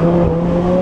Música